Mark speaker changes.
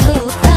Speaker 1: blue.